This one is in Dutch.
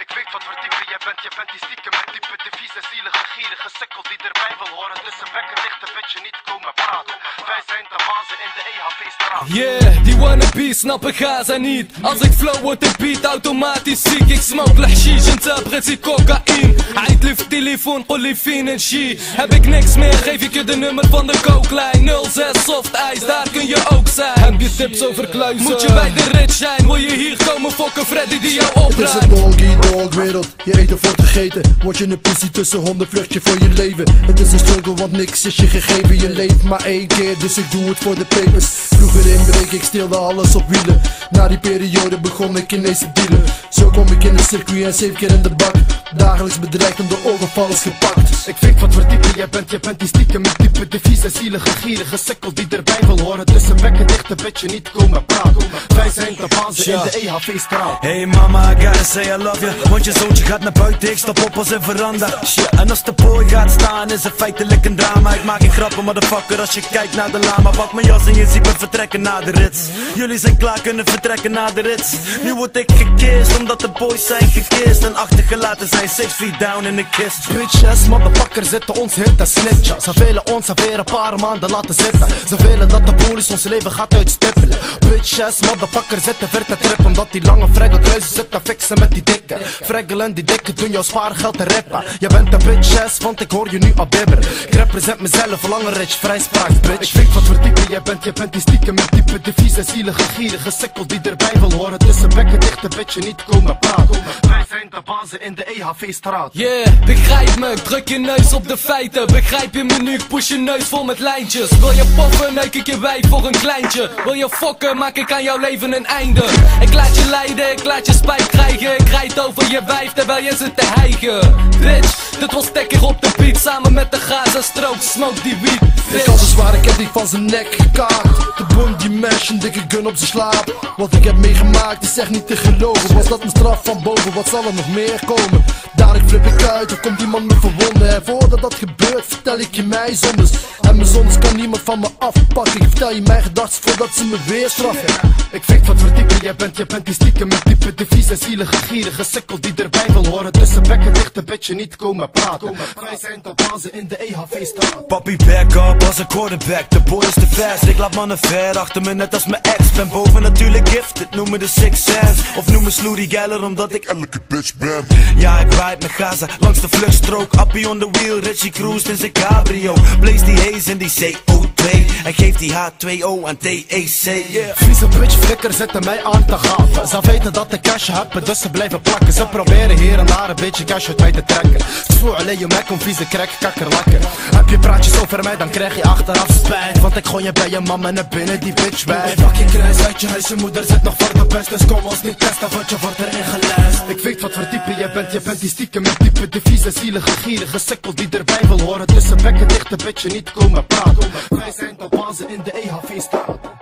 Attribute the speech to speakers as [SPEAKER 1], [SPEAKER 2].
[SPEAKER 1] Ik weet wat voor type jij bent, je bent die stiekem met type de vieze, zielige, gierige die erbij wil horen. Tussen bekken dichte bitch je niet komen praten. Wij zijn de bazen in de EHV-straat.
[SPEAKER 2] Yeah, wannabe snappen Gaza niet. Als ik flow wordt de beat automatisch ziek. Ik smoke hashish tabret cocaïne. Hij lift telefoon, olifin en she Heb ik niks meer, geef ik je de nummer van de kooklijn 06 soft ijs, daar kun je ook zijn. Heb je tips over kluizen? Moet je bij de rich zijn? Wil je hier komen fokken Freddy die jou
[SPEAKER 3] Het is een
[SPEAKER 2] opruimt?
[SPEAKER 3] doggy dog wereld, je eet ervoor te gegeten. Word je een pussy tussen honden, vlucht je voor je leven. Het is een struggle, want niks is je gegeven. Je leeft maar één keer, dus ik doe het voor de papers. Vroeger inbreek, ik steelde alles op wielen. Na die periode begon ik ineens te dealen Zo kom ik in de circuit en zeven keer in de bak Dagelijks bedreigd om de overvallers gepakt.
[SPEAKER 1] Ik weet wat type jij bent, je bent die stiekem met type de vieze, zielige, gierige sukkel die erbij wil horen. Tussen bekken dichte bitch je niet komen praten. Wij zijn de bazen in de EHV-straat.
[SPEAKER 4] Hey mama, I gotta say I love you Want je zoontje gaat naar buiten, ik stap op als een veranda. Shit, en als de boy gaat staan is het feitelijk een drama. Ik maak geen grappen, motherfucker, als je kijkt naar de lama. Pak mijn jas en je ziet me vertrekken naar de rits. Jullie zijn klaar, kunnen vertrekken naar de rits. Nu word ik gekist, omdat de boys zijn gekist En achtergelaten zijn feet down in de kist
[SPEAKER 1] Bitches, motherfucker, zitten ons hit te snitchen. Ze willen ons alweer een paar maanden laten zitten. Ze willen dat de police ons leven gaat uitstippelen. Bitches, motherfucker, zitten ver te trippen. Omdat die lange freggelkruisen zitten fixen met die dikke. Freggel en die dikke doen jouw spaargeld te rippen. Je bent een bitches, want ik hoor je nu al bibberen. Ik represent mezelf, lange rich, vrijspraak, bitch. Ik weet wat voor type jij bent, je bent die stiekem met type de vieze, zielige, gierige sikkel die erbij wil horen. Tussen bekken dichte bitch je niet komen praten. Zijn de bazen in de EHV-straat.
[SPEAKER 2] Yeah, begrijp me, druk je neus op de feiten. Begrijp je me nu, ik push je neus vol met lijntjes. Wil je poffen, neuk ik je wijf voor een kleintje. Wil je fokken, maak ik aan jouw leven een einde. Ik laat je lijden, ik laat je spijt krijgen. Ik rijd over je wijf terwijl je zit te hijgen. Bitch, dit was tekker op de beat Samen met de Gaza strook, smoke die weed.
[SPEAKER 3] Ik had een zware ketting van zijn nek gekaakt. De boom die mesh, een dikke gun op zijn slaap. Wat ik heb meegemaakt is echt niet te geloven. Was dat mijn straf van boven, wat zal er nog meer komen? Dadelijk flip ik uit, er komt iemand me verwonden. En voordat dat gebeurt vertel ik je mij zondes. En mijn zondes kan niemand van me afpakken. Ik vertel je mijn gedachten voordat ze me weer straffen.
[SPEAKER 1] Ik weet wat type jij bent, je bent die stiekem met type de vieze, zielige, gierige sikkel die erbij wil horen. Tussen bekken dichte bitch je niet komen praten. Wij zijn de bazen in de E EHV-straat.
[SPEAKER 4] Papi back up als een quarterback, de boy is te fast. Ik laat mannen ver achter me net als mijn ex. Ben boven natuurlijk gifted, noem me de Six Sense. Of noem me Sloody Geller omdat ik elke bitch ben. Ja ik ride met Gaza, langs de vluchtstrook. Appie on the wheel, Richie cruised in zijn cabrio. Blaze die haze en die CO2 En geeft die H2O aan TEC yeah.
[SPEAKER 1] Vieze bitch flikker zitten mij aan te gaven. Ze weten dat ik cash heb, dus ze blijven plakken. Ze proberen hier en daar een beetje cash uit mij te trekken. Zwoer alleen je mek om vieze krek, kakkerlakken. Heb je praatjes over mij, dan krijg je achteraf spijt. Want ik gooi je bij je mama naar binnen, die bitch bij. Pak je kruis uit je huis, je moeder zit nog voor de best. Dus kom ons niet testen, want je wordt erin geluist. Ik weet wat voor type je bent, je bent die stiekem met type de vieze, zielige, sikkel die erbij wil horen. Tussen bekken dichte bitch je niet komen praten. Wij zijn in de E